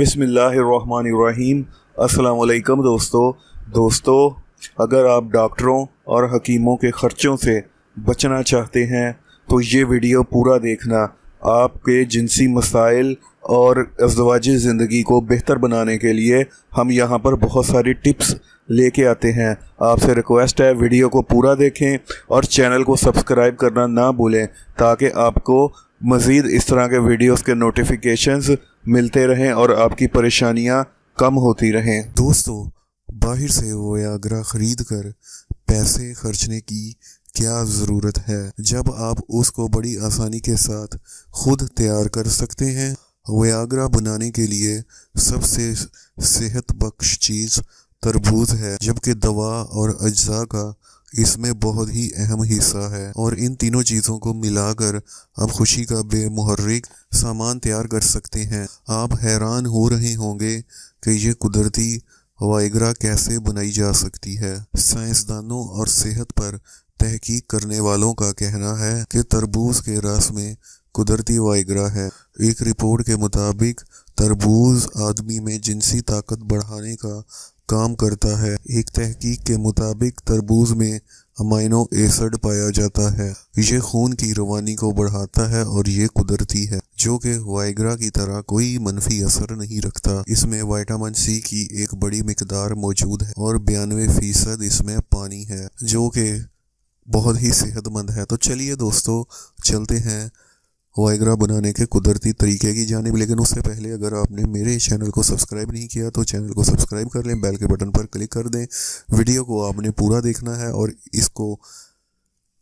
बिसमीम असलकम दोस्तों। दोस्तों, अगर आप डॉक्टरों और हकीमों के ख़र्चों से बचना चाहते हैं तो ये वीडियो पूरा देखना आपके जिनसी मसाइल और अजवाजी ज़िंदगी को बेहतर बनाने के लिए हम यहाँ पर बहुत सारी टिप्स लेके आते हैं। आपसे रिक्वेस्ट है, वीडियो को पूरा देखें और चैनल को सब्सक्राइब करना ना भूलें, ताकि आपको मज़ीद इस तरह के वीडियोस के नोटिफिकेशंस मिलते रहें और आपकी परेशानियाँ कम होती रहें। दोस्तों, बाहर से वयाग्रा खरीद कर पैसे खर्चने की क्या ज़रूरत है? जब आप उसको बड़ी आसानी के साथ खुद तैयार कर सकते हैं वयाग्रा बनाने के लिए सबसे सेहत बख्श चीज़ तरबूज है, जबकि दवा और अज्जा का इसमें बहुत ही अहम हिस्सा है और इन तीनों चीज़ों को मिलाकर आप खुशी का बेमुहर्रिक सामान तैयार कर सकते हैं। आप हैरान हो रहे होंगे कि ये कुदरती वाइग्रा कैसे बनाई जा सकती है। साइंसदानों और सेहत पर तहकीक करने वालों का कहना है कि तरबूज के रस में कुदरती वाइग्रा है। एक रिपोर्ट के मुताबिक, तरबूज आदमी में जिनसी ताकत बढ़ाने का काम करता है। एक तहकीक के मुताबिक, तरबूज में अमाइनो एसिड पाया जाता है। ये खून की रवानी को बढ़ाता है और ये कुदरती है, जो कि वाइग्रा की तरह कोई मनफी असर नहीं रखता। इसमें वाइटामिन सी की एक बड़ी मकदार मौजूद है और बयानवे फ़ीसद इसमें पानी है, जो कि बहुत ही सेहतमंद है। तो चलिए दोस्तों, चलते हैं वाइग्रा बनाने के कुदरती तरीके की जानब लेकिन उससे पहले अगर आपने मेरे चैनल को सब्सक्राइब नहीं किया तो चैनल को सब्सक्राइब कर लें, बेल के बटन पर क्लिक कर दें। वीडियो को आपने पूरा देखना है और इसको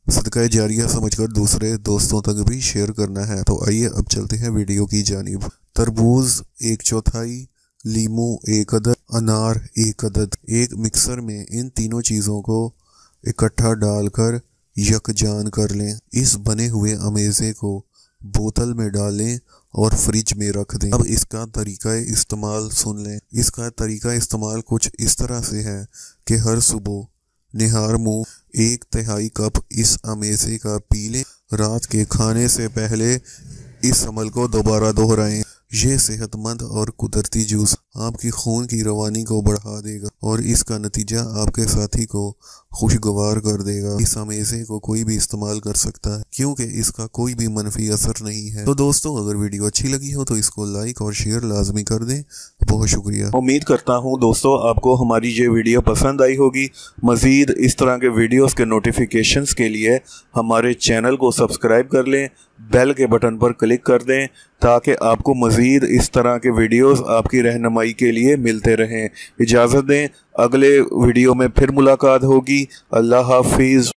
सदका जारिया समझकर दूसरे दोस्तों तक भी शेयर करना है। तो आइए अब चलते हैं वीडियो की जानब। तरबूज एक चौथाई, लीमू एक अदद, अनार एक अदद। एक मिक्सर में इन तीनों चीज़ों को इकट्ठा डालकर यकजान कर लें। इस बने हुए अमेज़े को बोतल में डालें और फ्रिज में रख दें। अब इसका तरीका इस्तेमाल सुन लें। इसका तरीका इस्तेमाल कुछ इस तरह से है कि हर सुबह निहार मुँह, एक तिहाई कप इस अमेजे का पी लें। रात के खाने से पहले इस अमल को दोबारा दोहराएँ। ये सेहतमंद और कुदरती जूस। आपकी खून की रवानी को बढ़ा देगा और इसका नतीजा आपके साथी को खुशगवार कर देगा। इस अमेजे को कोई भी इस्तेमाल कर सकता है, क्योंकि इसका कोई भी मनफी असर नहीं है। तो दोस्तों, अगर वीडियो अच्छी लगी हो तो इसको लाइक और शेयर लाजमी कर दें। बहुत शुक्रिया। उम्मीद करता हूँ दोस्तों, आपको हमारी ये वीडियो पसंद आई होगी। मज़ीद इस तरह के वीडियोस के नोटिफिकेशन के लिए हमारे चैनल को सब्सक्राइब कर लें बेल के बटन पर क्लिक कर दें, ताकि आपको मज़ीद इस तरह के वीडियोज़ आपकी रहनमाई के लिए मिलते रहें। इजाज़त दें। अगले वीडियो में फिर मुलाकात होगी। अल्लाह हाफिज़।